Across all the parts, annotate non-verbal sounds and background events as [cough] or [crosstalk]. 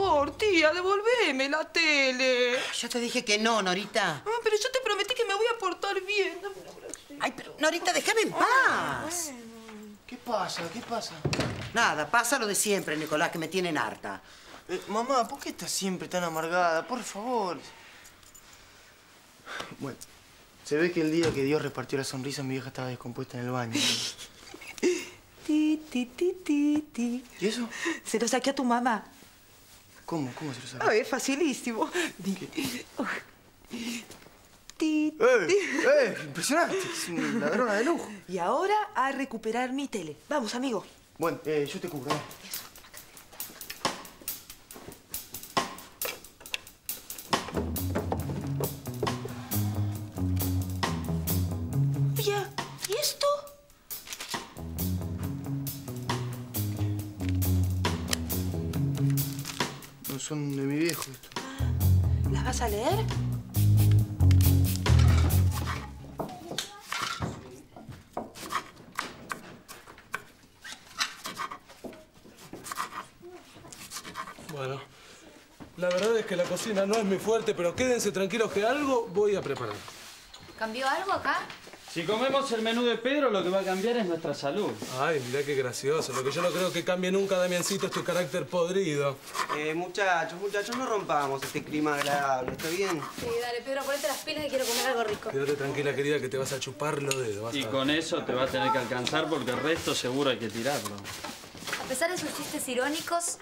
favor, tía, devolveme la tele. Yo te dije que no, Norita. Ah, pero yo te prometí que me voy a portar bien. Dame un abrazo. Ay, pero Norita, déjame en paz. ¿Qué pasa? ¿Qué pasa? Nada, pasa lo de siempre, Nicolás, que me tienen harta. Eh, mamá, ¿por qué estás siempre tan amargada? Por favor. Bueno, se ve que el día que Dios repartió la sonrisa, mi vieja estaba descompuesta en el baño. [laughs] Ti, ti, ti, ti, ti. ¿Y eso? Se lo saqué a tu mamá. ¿Cómo? ¿Cómo se lo sabe? A ver, facilísimo. [laughs] Ti, ¡Eh! ¡Eh! Impresionante. Es una ladrona de lujo. Y ahora a recuperar mi tele. Vamos, amigo. Bueno, eh, yo te cubro. Oye, ¿y esto? Son de mi viejo esto. ¿Las vas a leer? Bueno, la verdad es que la cocina no es muy fuerte, pero quédense tranquilos que algo voy a preparar. ¿Cambió algo acá? Si comemos el menú de Pedro, lo que va a cambiar es nuestra salud. Ay, mirá qué gracioso. Lo que yo no creo que cambie nunca, Damiancito, es tu carácter podrido. Eh, muchachos, muchachos, no rompamos este clima agradable, ¿está bien? Sí, dale, Pedro, ponete las pilas que quiero comer algo rico. Quédate tranquila, querida, que te vas a chupar los dedos. vas Y con eso te va a tener que alcanzar porque el resto seguro hay que tirarlo. A pesar de sus chistes irónicos,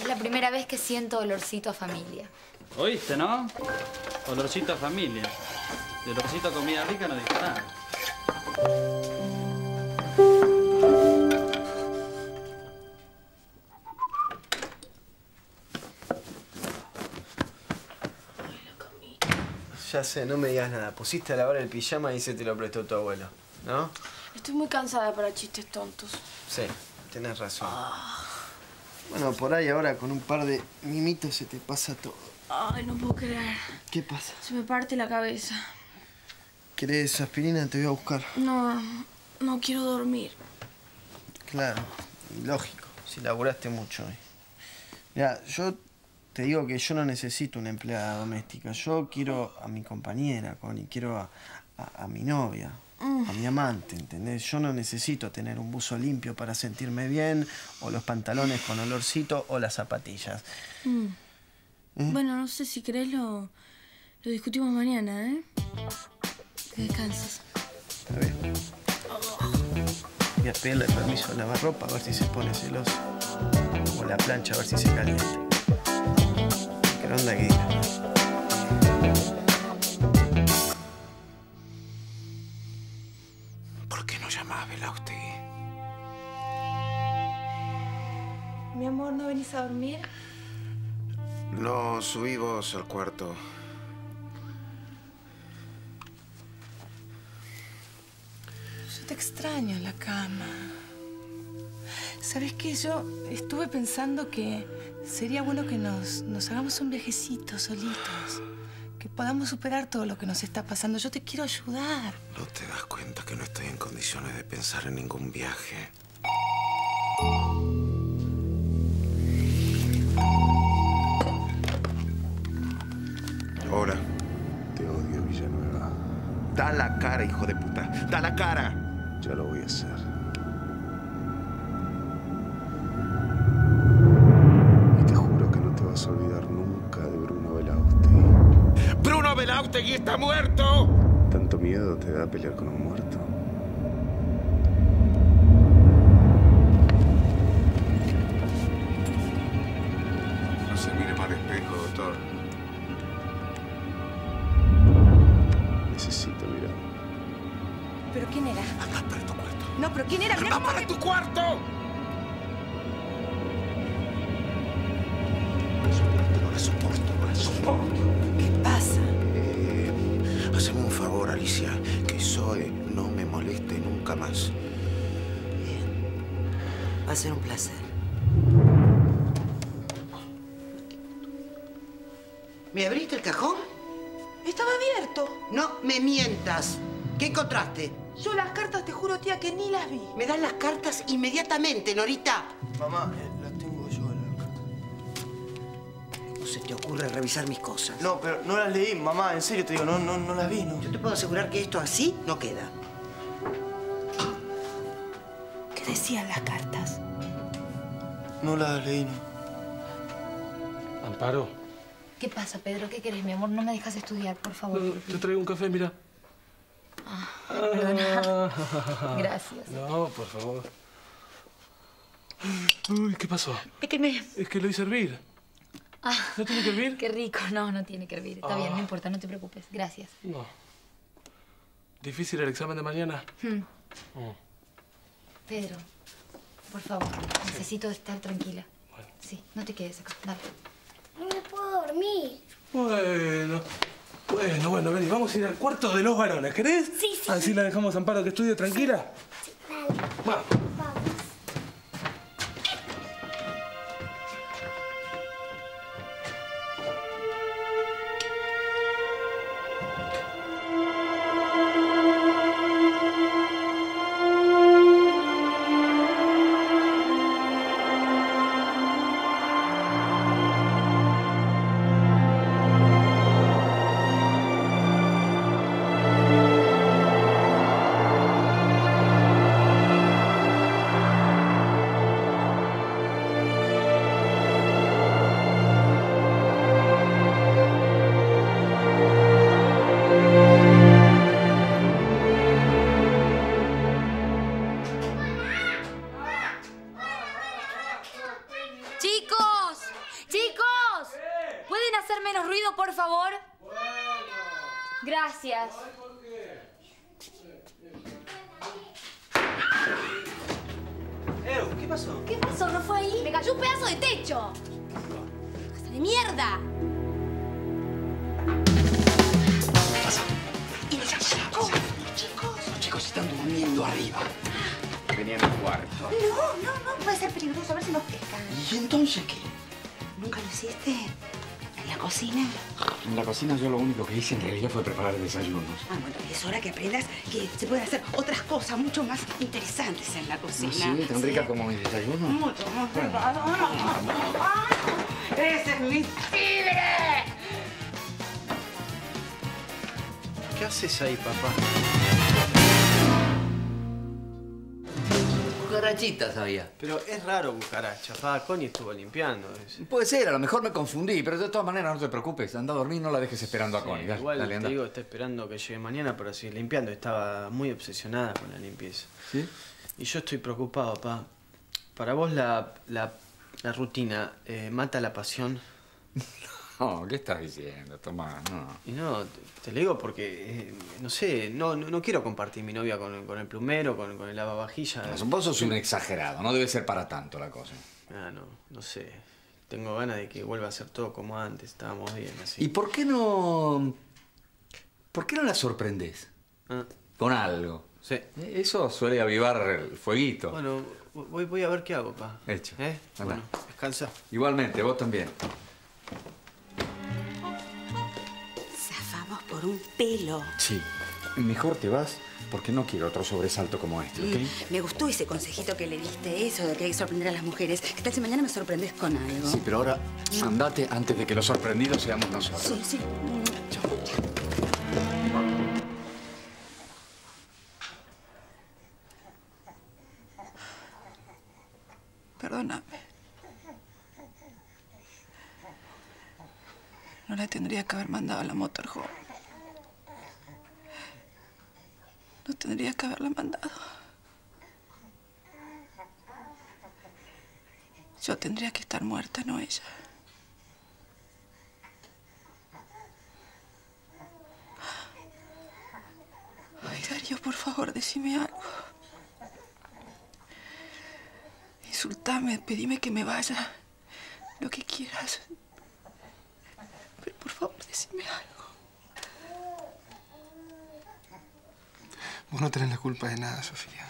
es la primera vez que siento olorcito a familia. ¿Oíste, no? Olorcito a familia. De olorcito a comida rica no dijo nada. Ya sé, no me digas nada. Pusiste a lavar el pijama y se te lo prestó tu abuelo, ¿no? Estoy muy cansada para chistes tontos. Sí, tenés razón. Bueno, por ahí ahora con un par de mimitos se te pasa todo. Ay, no puedo creer. ¿Qué pasa? Se me parte la cabeza. ¿Querés aspirina? Te voy a buscar. No, no quiero dormir. Claro, lógico, si laburaste mucho hoy. Mira, yo te digo que yo no necesito una empleada doméstica. Yo quiero a mi compañera, Connie, quiero a, a- a mi novia, a mi amante, ¿entendés? Yo no necesito tener un buzo limpio para sentirme bien, o los pantalones con olorcito, o las zapatillas. Mm. Bueno, no sé si querés lo, lo discutimos mañana, ¿eh? Que descanses. Está bien. Voy a pedirle permiso a lavar ropa a ver si se pone celoso. O la plancha a ver si se calienta. ¿Qué onda que diga? ¿Por qué no llamás a Belaustegui? Mi amor, ¿no venís a dormir? No, subí vos al cuarto. Yo te extraño en la cama. ¿Sabes qué? Yo estuve pensando que sería bueno que nos, nos hagamos un viajecito solitos. Que podamos superar todo lo que nos está pasando. Yo te quiero ayudar. ¿No te das cuenta que no estoy en condiciones de pensar en ningún viaje? Te odio, Villanueva. Da la cara, hijo de puta. Da la cara. Ya lo voy a hacer. Y te juro que no te vas a olvidar nunca de Bruno Belauste. ¡Bruno Belautegui está muerto! ¿Tanto miedo te da pelear con un muerto? No se mire mal espejo, doctor. Mirar. ¿Pero quién era? Anda para tu cuarto. No, pero ¿quién era? ¡Anda cómo para me- tu cuarto! No la soporto, no la soporto. ¿Qué pasa? Eh, haceme un favor, Alicia, que Zoe no me moleste nunca más. Va a ser un placer. ¿Me abriste el cajón? Estaba abierto. No me mientas. ¿Qué encontraste? Yo las cartas, te juro, tía, que ni las vi. Me das las cartas inmediatamente, Norita. Mamá, eh, la tengo yo la carta. te ocurre revisar mis cosas? No, pero no las leí, mamá, en serio te digo, no, no, no las vi, no. Yo te puedo asegurar que esto así no queda. ¿Qué decían las cartas? No las leí, no. Amparo, ¿Qué pasa, Pedro? ¿Qué querés, mi amor? No me dejas estudiar, por favor. no, te traigo un café, mira. Perdona. Gracias. No, por favor. Uy, ¿qué pasó? Es que me... Es que lo hice hervir. Ah, ¿No tiene que hervir? qué rico. No, no tiene que hervir. Está bien, Ah. no importa, no te preocupes. Gracias. No. ¿Difícil el examen de mañana? Hmm. Oh. Pedro, por favor, necesito estar tranquila. Sí, no te quedes acá. Dale. Bueno. Bueno, bueno, vení, vamos a ir al cuarto de los varones, ¿querés? Sí, sí. Así la dejamos a Amparo que estudie tranquila. Vamos. Menos ruido, por favor? Gracias. Ew, ¿qué pasó? ¿Qué pasó? ¿No fue ahí? Me cayó un pedazo de techo. ¡Casa de mierda! Los chicos están durmiendo arriba. Venían al cuarto. No, no, no, puede ser peligroso, a ver si nos pescan. ¿Y entonces qué? ¿Nunca lo hiciste? ¿En la cocina? En la cocina yo lo único que hice en realidad fue preparar desayunos. Ah, bueno, es hora que aprendas que se pueden hacer otras cosas mucho más interesantes en la cocina. ¿Sí? ¿Tan rica como mi desayuno? Mucho más. ¡Ese es mi tigre! ¿Qué haces ahí, papá? Cucarachitas había. Pero es raro cucaracha, pa. Connie estuvo limpiando. es- Puede ser, a lo mejor me confundí, pero de todas maneras no te preocupes. Anda a dormir, no la dejes esperando a Connie. Dale, Igual dale, te anda. digo, está esperando que llegue mañana para seguir limpiando. Estaba muy obsesionada con la limpieza. ¿Sí? Y yo estoy preocupado, pa. Para vos la, la, la rutina eh, mata la pasión. [laughs] [laughs] No, ¿qué estás diciendo, Tomás? No. Y no, te, te lo digo porque, eh, no sé, no, no, no quiero compartir mi novia con, con el plumero, con, con el lavavajillas. Vos sos un exagerado, no debe ser para tanto la cosa. Ah, no, no sé. Tengo ganas de que vuelva a ser todo como antes. Estábamos bien así. ¿Y por qué no... ¿Por qué no la sorprendes? Ah. Con algo. Sí. Eso suele avivar el fueguito. Bueno, voy, voy a ver qué hago, pa. Hecho. ¿Eh? Bueno, descansa. Igualmente, vos también. Por un pelo. Sí. Mejor te vas porque no quiero otro sobresalto como este, ¿ok? Mm, Me gustó ese consejito que le diste, eso de que hay que sorprender a las mujeres. ¿Qué tal si mañana me sorprendes con algo? Sí, pero ahora andate antes de que los sorprendidos seamos nosotros. Sí, sí. Perdóname. No la tendría que haber mandado a la motorhome. No tendría que haberla mandado. Yo tendría que estar muerta, no ella. Ay, Darío, por favor, decime algo. Insultame, pedime que me vaya. Lo que quieras. Pero por favor, decime algo. Vos no tenés la culpa de nada, Sofía.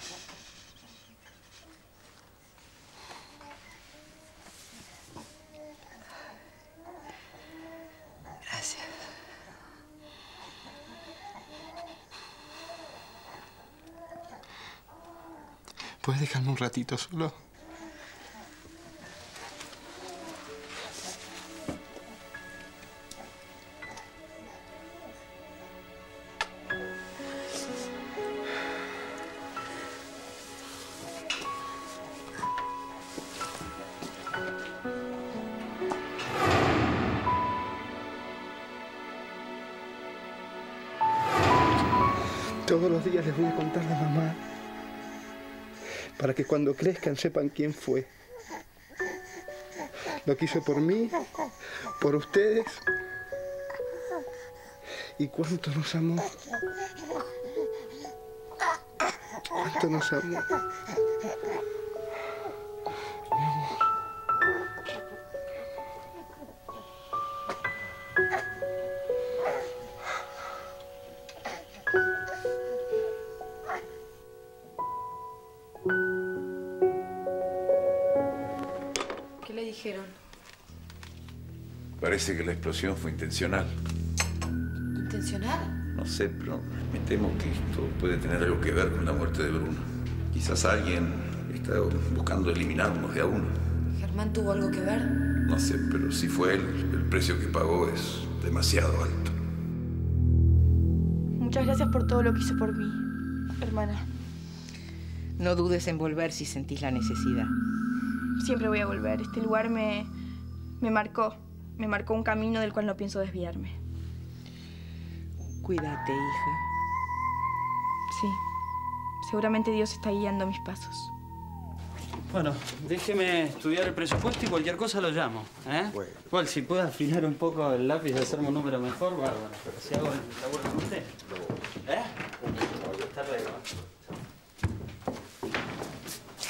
Gracias. ¿Puedes dejarme un ratito solo? Todos los días les voy a contar de mamá. Para que cuando crezcan sepan quién fue. Lo que hizo por mí, por ustedes. Y cuánto nos amó. Cuánto nos amó. Parece que la explosión fue intencional. ¿Intencional? No sé, pero me temo que esto puede tener algo que ver con la muerte de Bruno. Quizás alguien está buscando eliminarnos de a uno. ¿Germán tuvo algo que ver? No sé, pero si fue él, el precio que pagó es demasiado alto. Muchas gracias por todo lo que hizo por mí, hermana. No dudes en volver si sentís la necesidad. Siempre voy a volver. Este lugar me, me marcó. Me marcó un camino del cual no pienso desviarme. Cuídate, hija. Sí. Seguramente Dios está guiando mis pasos. Bueno, déjeme estudiar el presupuesto y cualquier cosa lo llamo. ¿eh? Igual, si puede afinar un poco el lápiz y hacerme un número mejor, bárbaro. Pero si hago el laburo con usted. ¿Eh? Luego.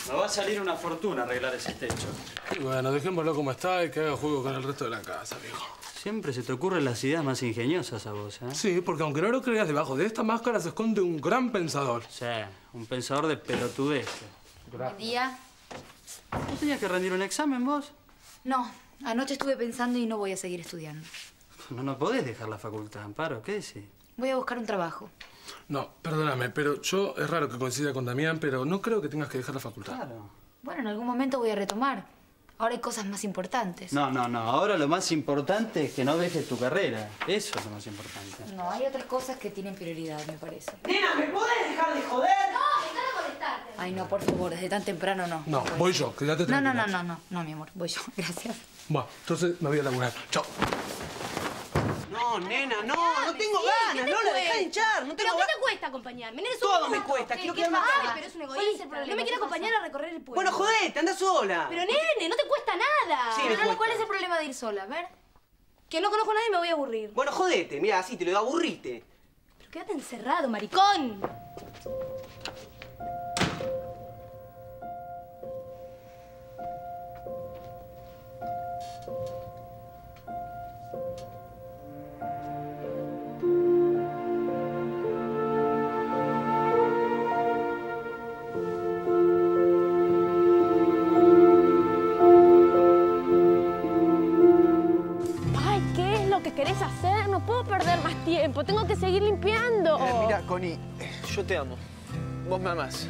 Me va a salir una fortuna arreglar ese techo. Bueno, dejémoslo como está y que haga juego con el resto de la casa, viejo. Siempre se te ocurren las ideas más ingeniosas a vos, ¿eh? Sí, porque aunque no lo creas, debajo de esta máscara se esconde un gran pensador. Sí, un pensador de pelotudeces. Buen día. ¿No tenías que rendir un examen vos? No, anoche estuve pensando y no voy a seguir estudiando. No, no podés dejar la facultad, Amparo. ¿Qué decís? Voy a buscar un trabajo. No, perdóname, pero yo es raro que coincida con Damián, pero no creo que tengas que dejar la facultad. Claro. Bueno, en algún momento voy a retomar. Ahora hay cosas más importantes. No, no, no. Ahora lo más importante es que no dejes tu carrera. Eso es lo más importante. No, hay otras cosas que tienen prioridad, me parece. Nena, ¿me podés dejar de joder? No, deja de molestarte. Ay, no, por favor, desde tan temprano no. No, voy yo, quédate No, no, tranquila. no, no, no, no, mi amor, voy yo. [laughs] Gracias. Bueno, entonces me voy a laburar. Chao. No, nena, no, no tengo ¿qué ganas, no la cuesta? dejá hinchar, no ¿Pero tengo qué ganas. te cuesta acompañarme? Nene, Todo somos me cuesta, ¿Qué- quiero qué quedarme acá. pero es un ¿Cuál es el egoísta. problema? No me quiere ¿Qué acompañar a recorrer el pueblo. Bueno, jodete, anda sola. Pero nene, no te cuesta nada. Sí, Pero, ¿cuál es el problema de ir sola? A ver. Que no conozco a nadie y me voy a aburrir. Bueno, jodete, mira, así te lo aburriste. Pero quédate encerrado, maricón. Que querés hacer? No puedo perder más tiempo. Tengo que seguir limpiando. Eh, mira, Connie, eh, yo te amo. Vos me amás.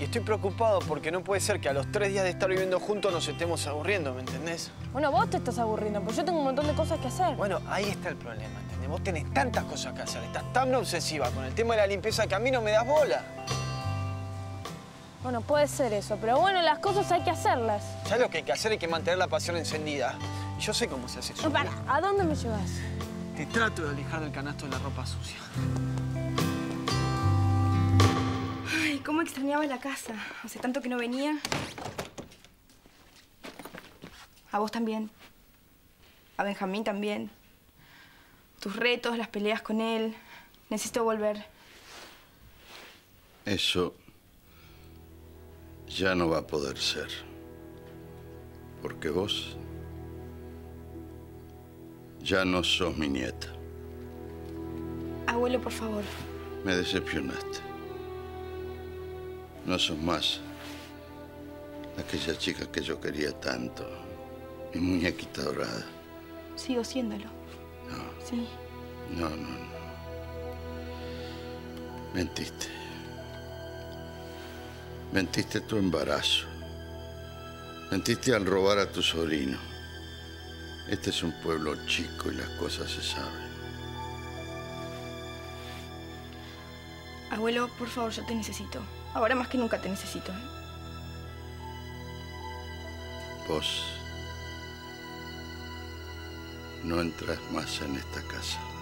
Y estoy preocupado porque no puede ser que a los tres días de estar viviendo juntos nos estemos aburriendo, ¿me entendés? Bueno, vos te estás aburriendo, pero yo tengo un montón de cosas que hacer. Bueno, ahí está el problema, ¿entendés? Vos tenés tantas cosas que hacer, estás tan obsesiva con el tema de la limpieza que a mí no me das bola. Bueno, puede ser eso, pero bueno, las cosas hay que hacerlas. Ya lo que hay que hacer hay que mantener la pasión encendida. Yo sé cómo se hace eso. No, para, ¿a dónde me llevas? Te trato de alejar del canasto de la ropa sucia. Ay, cómo extrañaba la casa. Hace tanto que no venía. A vos también. A Benjamín también. Tus retos, las peleas con él. Necesito volver. Eso ya no va a poder ser. Porque vos ya no sos mi nieta. Abuelo, por favor. Me decepcionaste. No sos más aquella chica que yo quería tanto. Mi muñequita dorada. Sigo siéndolo. No. Sí. No, no, no. Mentiste. Mentiste tu embarazo. Mentiste al robar a tu sobrino. Este es un pueblo chico y las cosas se saben. Abuelo, por favor, yo te necesito. Ahora más que nunca te necesito. Vos no entras más en esta casa.